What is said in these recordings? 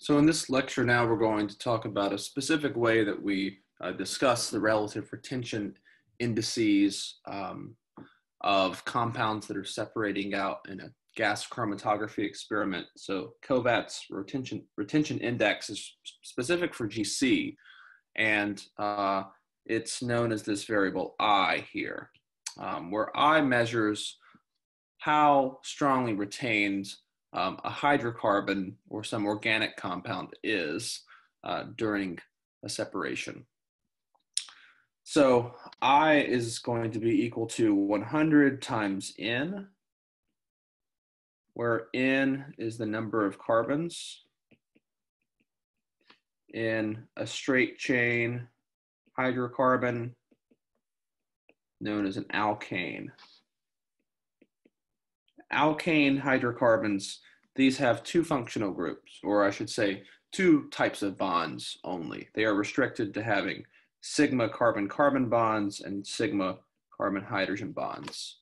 So in this lecture now, we're going to talk about a specific way that we uh, discuss the relative retention indices um, of compounds that are separating out in a gas chromatography experiment. So Kovat's retention, retention index is specific for GC, and uh, it's known as this variable I here, um, where I measures how strongly retained um, a hydrocarbon or some organic compound is uh, during a separation. So I is going to be equal to 100 times N, where N is the number of carbons in a straight chain hydrocarbon known as an alkane alkane hydrocarbons, these have two functional groups, or I should say two types of bonds only. They are restricted to having sigma carbon-carbon bonds and sigma carbon-hydrogen bonds.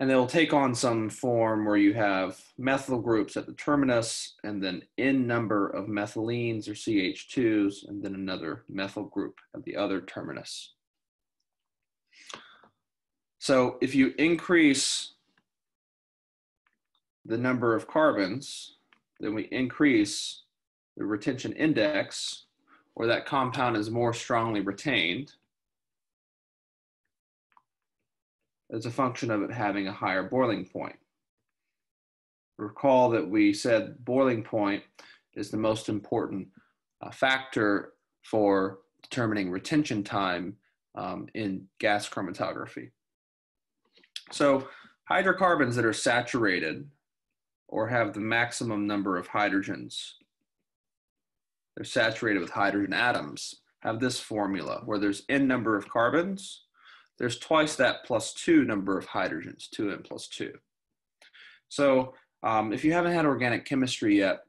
And they'll take on some form where you have methyl groups at the terminus and then n number of methylenes or CH2s and then another methyl group at the other terminus. So if you increase the number of carbons, then we increase the retention index, or that compound is more strongly retained as a function of it having a higher boiling point. Recall that we said boiling point is the most important uh, factor for determining retention time um, in gas chromatography. So hydrocarbons that are saturated or have the maximum number of hydrogens, they're saturated with hydrogen atoms, have this formula where there's n number of carbons, there's twice that plus two number of hydrogens, 2n plus 2. So um, if you haven't had organic chemistry yet,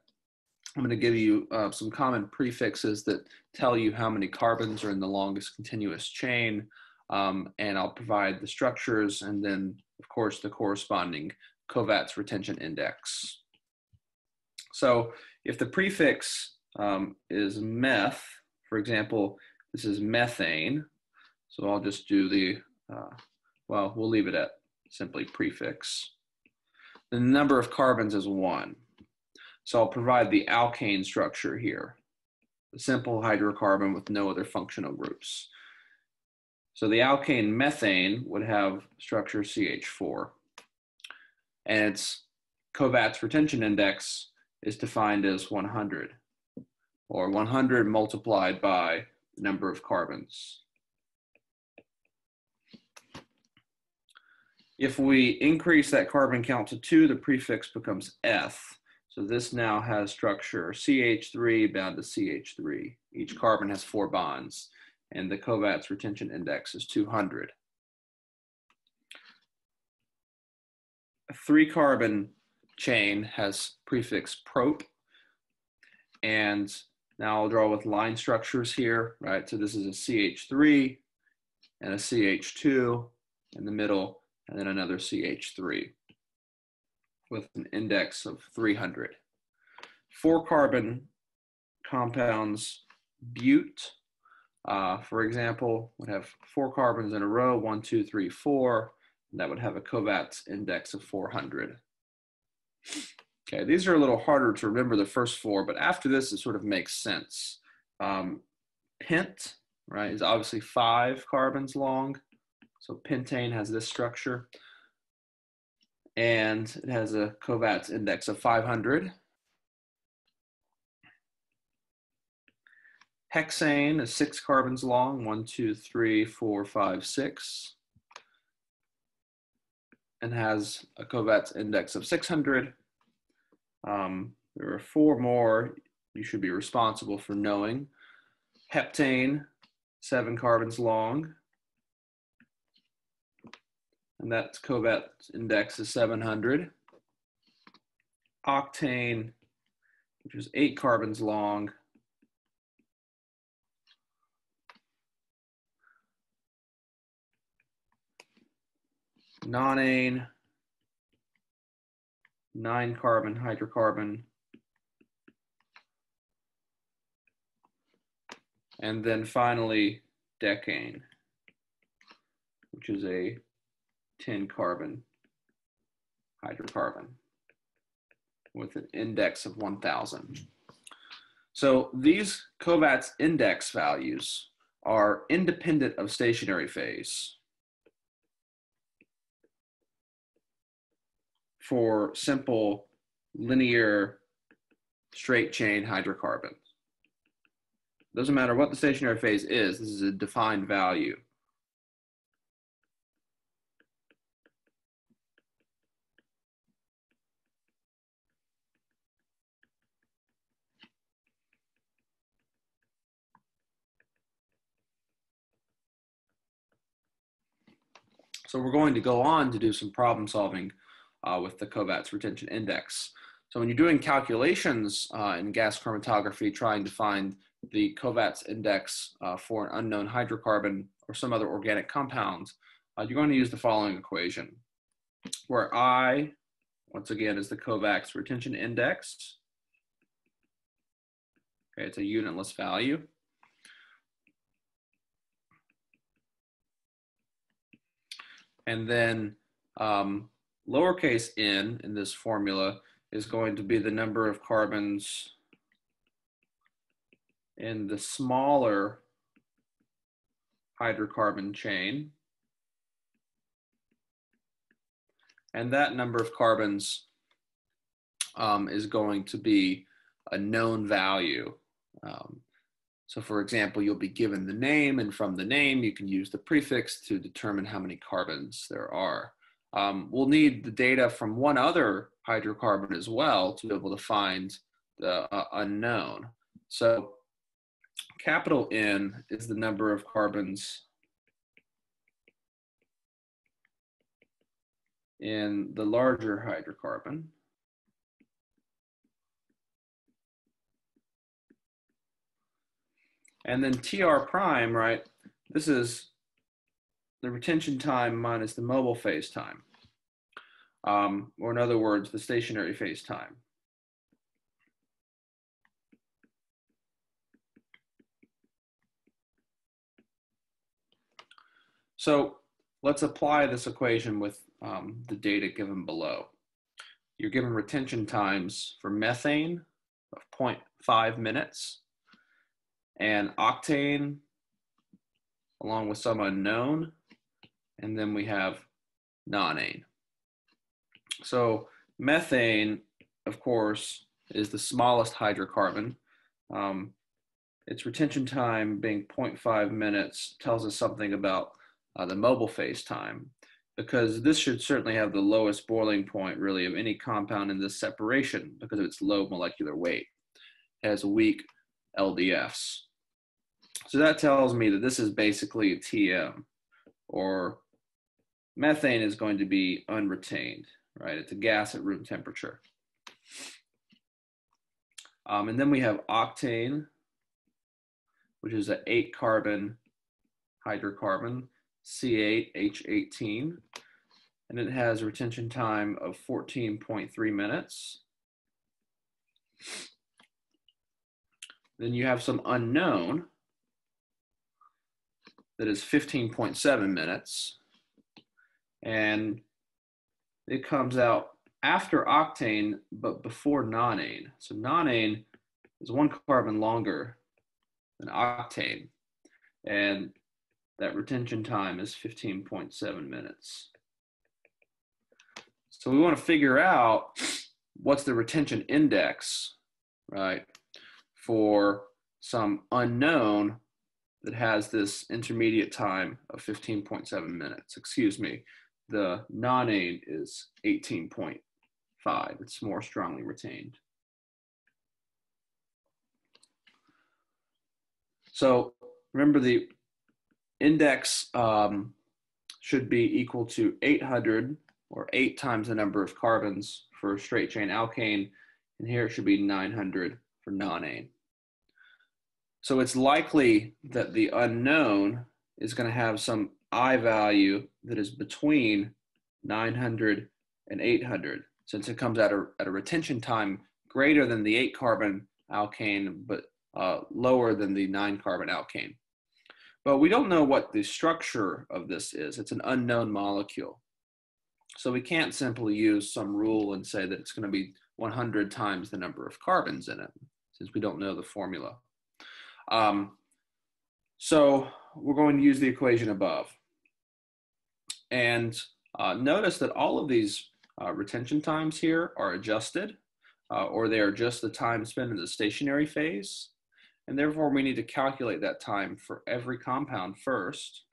I'm going to give you uh, some common prefixes that tell you how many carbons are in the longest continuous chain. Um, and I'll provide the structures and then, of course, the corresponding Kovat's retention index. So if the prefix um, is meth, for example, this is methane. So I'll just do the, uh, well, we'll leave it at simply prefix. The number of carbons is one. So I'll provide the alkane structure here, a simple hydrocarbon with no other functional groups. So the alkane methane would have structure CH4. And its Kovat's retention index is defined as 100, or 100 multiplied by the number of carbons. If we increase that carbon count to two, the prefix becomes eth. So this now has structure CH3 bound to CH3. Each carbon has four bonds and the Kovat's retention index is 200. A three carbon chain has prefix prop, and now I'll draw with line structures here, right? So this is a CH3 and a CH2 in the middle, and then another CH3 with an index of 300. Four carbon compounds, bute, uh, for example, we'd have four carbons in a row, one, two, three, four, that would have a Kovat's index of 400. Okay, these are a little harder to remember the first four, but after this, it sort of makes sense. Um, pent, right, is obviously five carbons long. So pentane has this structure. And it has a Kovat's index of 500. Hexane is six carbons long, one, two, three, four, five, six, and has a Kovat's index of 600. Um, there are four more you should be responsible for knowing. Heptane, seven carbons long, and that Kovat's index is 700. Octane, which is eight carbons long, nonane, nine carbon hydrocarbon, and then finally decane, which is a 10 carbon hydrocarbon with an index of 1,000. So these Kovats index values are independent of stationary phase. For simple linear straight chain hydrocarbons. Doesn't matter what the stationary phase is, this is a defined value. So we're going to go on to do some problem solving uh, with the Kovats retention index. So when you're doing calculations uh, in gas chromatography, trying to find the Kovats index uh, for an unknown hydrocarbon or some other organic compound, uh, you're going to use the following equation, where I, once again, is the Kovats retention index. Okay, it's a unitless value. And then um, lowercase n in this formula is going to be the number of carbons in the smaller hydrocarbon chain. And that number of carbons um, is going to be a known value. Um, so for example, you'll be given the name and from the name, you can use the prefix to determine how many carbons there are. Um, we'll need the data from one other hydrocarbon as well to be able to find the uh, unknown. So capital N is the number of carbons in the larger hydrocarbon. And then TR prime, right? This is the retention time minus the mobile phase time. Um, or in other words, the stationary phase time. So let's apply this equation with um, the data given below. You're given retention times for methane of 0.5 minutes, and octane along with some unknown. And then we have nonane. So methane, of course, is the smallest hydrocarbon. Um, its retention time being 0.5 minutes tells us something about uh, the mobile phase time because this should certainly have the lowest boiling point really of any compound in this separation because of its low molecular weight. It has weak LDFs. So that tells me that this is basically a TM, or methane is going to be unretained, right? It's a gas at room temperature. Um, and then we have octane, which is an eight carbon hydrocarbon, C8H18, and it has a retention time of 14.3 minutes. Then you have some unknown, that is 15.7 minutes. And it comes out after octane, but before nonane. So nonane is one carbon longer than octane. And that retention time is 15.7 minutes. So we want to figure out what's the retention index, right, for some unknown that has this intermediate time of 15.7 minutes. Excuse me, the nonane is 18.5. It's more strongly retained. So remember the index um, should be equal to 800 or eight times the number of carbons for straight chain alkane. And here it should be 900 for nonane. So it's likely that the unknown is going to have some I value that is between 900 and 800, since it comes at a, at a retention time greater than the eight carbon alkane, but uh, lower than the nine carbon alkane. But we don't know what the structure of this is. It's an unknown molecule. So we can't simply use some rule and say that it's going to be 100 times the number of carbons in it, since we don't know the formula. Um, so we're going to use the equation above. And uh, notice that all of these uh, retention times here are adjusted, uh, or they are just the time spent in the stationary phase. And therefore, we need to calculate that time for every compound first.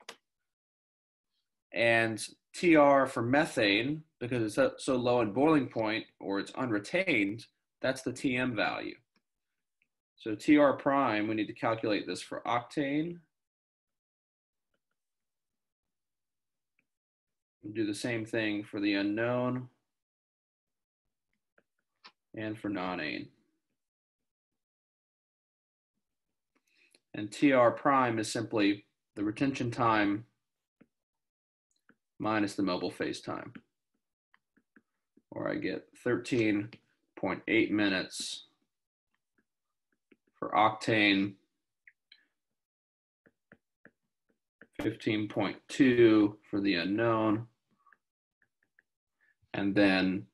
And TR for methane, because it's so low in boiling point or it's unretained, that's the TM value. So TR prime, we need to calculate this for octane. We'll do the same thing for the unknown and for nonane. And TR prime is simply the retention time minus the mobile phase time. Or I get 13.8 minutes for octane, 15.2 for the unknown, and then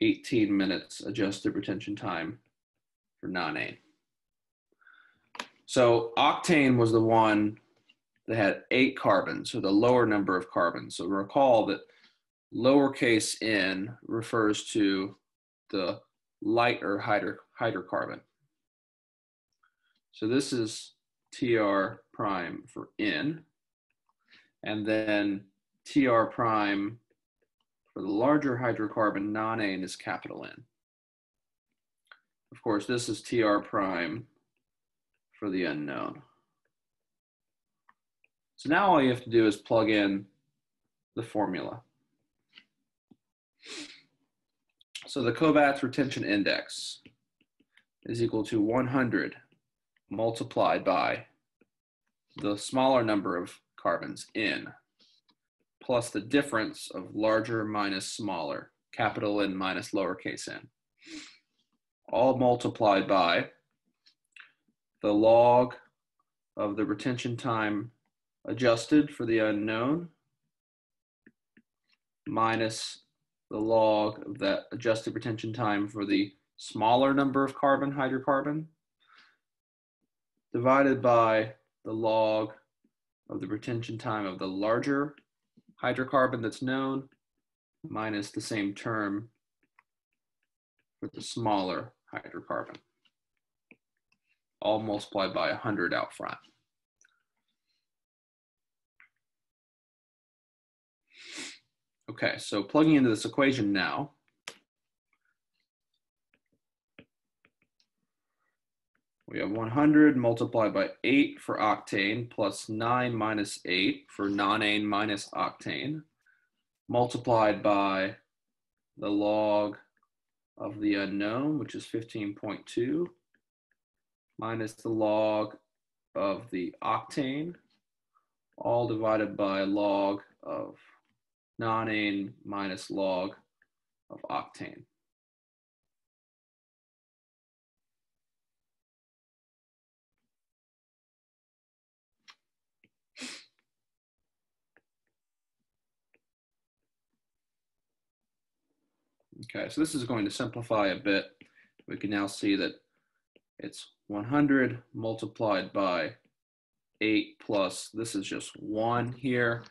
18 minutes adjusted retention time for nonane. So octane was the one that had eight carbons, so the lower number of carbons. So recall that lowercase n refers to the lighter hydro hydrocarbon. So this is TR prime for N, and then TR prime for the larger hydrocarbon nonane is capital N. Of course, this is TR prime for the unknown. So now all you have to do is plug in the formula. So the Kovats retention index is equal to 100 multiplied by the smaller number of carbons in plus the difference of larger minus smaller, capital N minus lowercase n, all multiplied by the log of the retention time adjusted for the unknown minus the log of that adjusted retention time for the smaller number of carbon hydrocarbon divided by the log of the retention time of the larger hydrocarbon that's known minus the same term for the smaller hydrocarbon, all multiplied by 100 out front. Okay, so plugging into this equation now, we have 100 multiplied by 8 for octane plus 9 minus 8 for nonane minus octane multiplied by the log of the unknown, which is 15.2, minus the log of the octane, all divided by log of nonane minus log of octane. Okay, so this is going to simplify a bit. We can now see that it's 100 multiplied by 8 plus, this is just 1 here.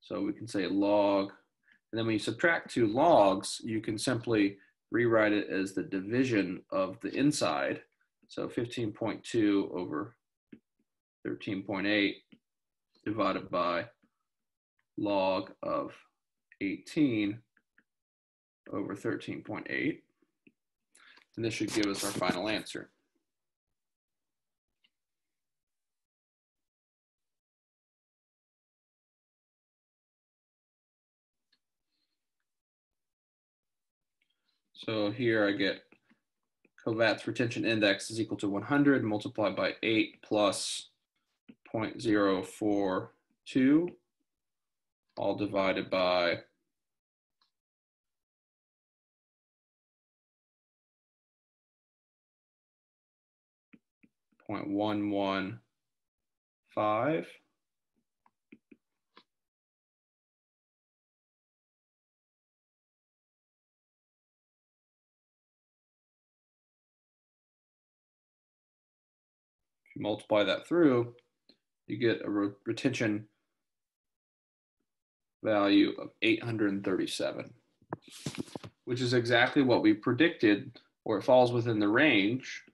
So we can say log. And then when you subtract two logs, you can simply rewrite it as the division of the inside. So 15.2 over 13.8 divided by log of 18 over 13.8. And this should give us our final answer. So here I get Kovat's retention index is equal to 100 multiplied by 8 plus 0.042, all divided by 0.115. If you multiply that through, you get a re retention value of 837, which is exactly what we predicted, or it falls within the range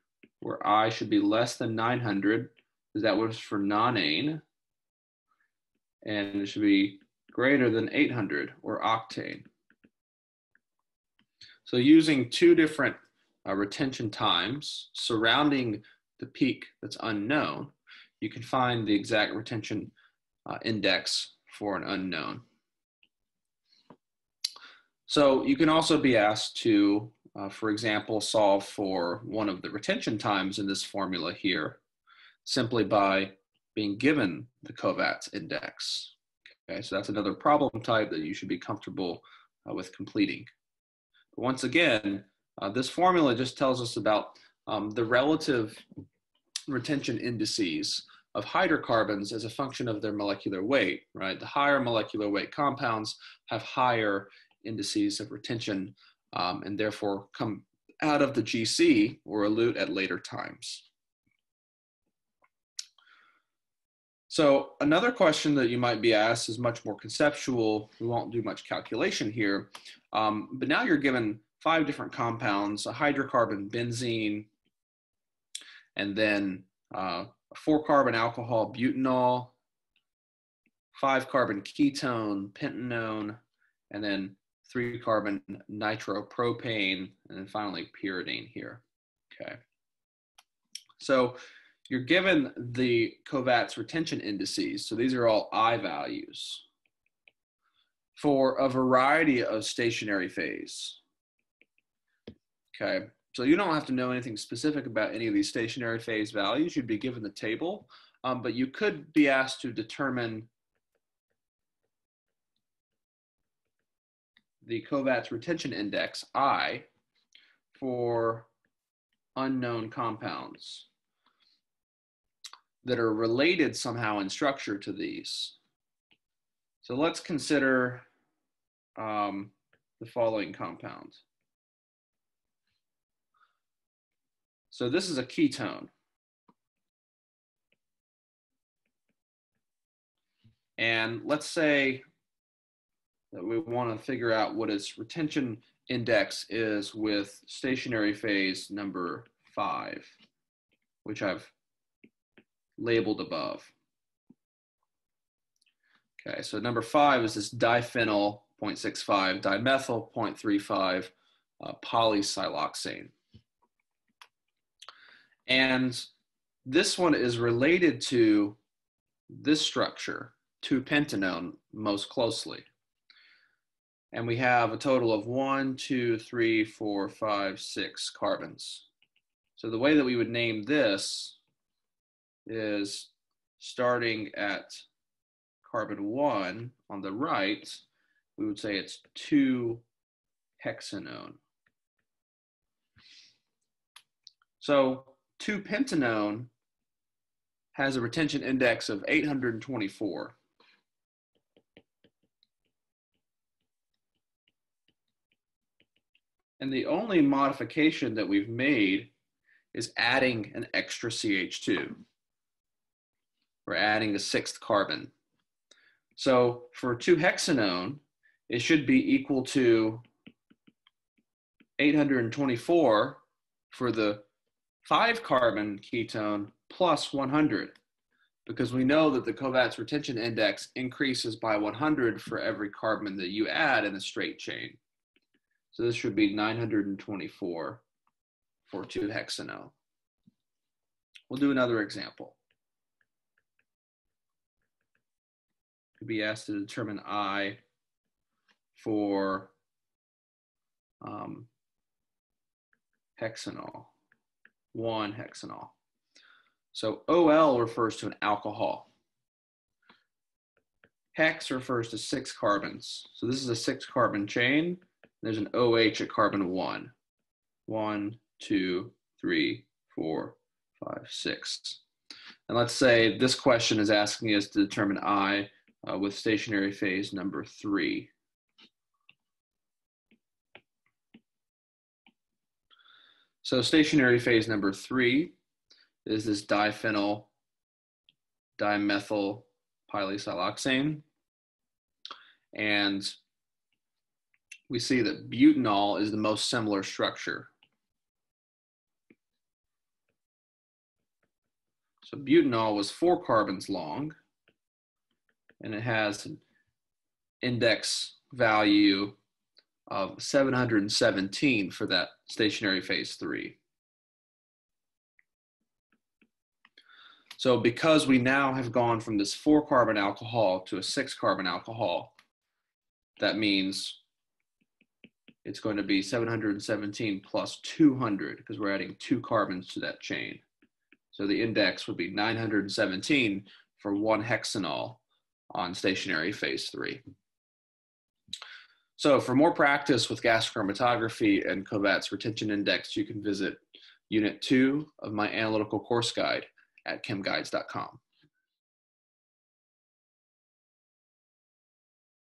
where I should be less than 900, because that was for nonane, and it should be greater than 800, or octane. So using two different uh, retention times surrounding the peak that's unknown, you can find the exact retention uh, index for an unknown. So you can also be asked to, uh, for example, solve for one of the retention times in this formula here, simply by being given the Kovats index. Okay, so that's another problem type that you should be comfortable uh, with completing. But once again, uh, this formula just tells us about um, the relative retention indices of hydrocarbons as a function of their molecular weight, right? The higher molecular weight compounds have higher indices of retention um, and therefore come out of the GC or elute at later times. So another question that you might be asked is much more conceptual. We won't do much calculation here, um, but now you're given five different compounds, a hydrocarbon benzene, and then uh, a four carbon alcohol butanol, five carbon ketone pentanone, and then three carbon nitropropane, and then finally pyridine here. Okay. So you're given the Kovats retention indices. So these are all I values for a variety of stationary phase. Okay. So you don't have to know anything specific about any of these stationary phase values. You'd be given the table, um, but you could be asked to determine the Kovats retention index, I, for unknown compounds that are related somehow in structure to these. So let's consider um, the following compound. So this is a ketone. And let's say that we want to figure out what its retention index is with stationary phase number five, which I've labeled above. Okay, so number five is this diphenyl 0.65, dimethyl 0.35, uh, polysiloxane. And this one is related to this structure, 2-pentanone, most closely. And we have a total of one, two, three, four, five, six carbons. So the way that we would name this is starting at carbon one on the right, we would say it's two hexanone. So 2-pentanone has a retention index of 824. And the only modification that we've made is adding an extra CH2. We're adding a sixth carbon. So for 2-hexanone, it should be equal to 824 for the five carbon ketone plus 100 because we know that the Kovats retention index increases by 100 for every carbon that you add in the straight chain. So this should be 924 for 2 hexanol. We'll do another example. Could be asked to determine I for um, hexanol one hexanol. So OL refers to an alcohol. Hex refers to six carbons. So this is a six carbon chain. There's an OH at carbon one. One, two, three, four, five, six. And let's say this question is asking us to determine I uh, with stationary phase number three. So stationary phase number three is this diphenyl dimethyl polysiloxane. And we see that butanol is the most similar structure. So butanol was four carbons long, and it has an index value of 717 for that stationary phase three. So because we now have gone from this four carbon alcohol to a six carbon alcohol, that means it's going to be 717 plus 200 because we're adding two carbons to that chain. So the index would be 917 for one hexanol on stationary phase three. So for more practice with gas chromatography and Kovat's retention index, you can visit unit two of my analytical course guide at chemguides.com.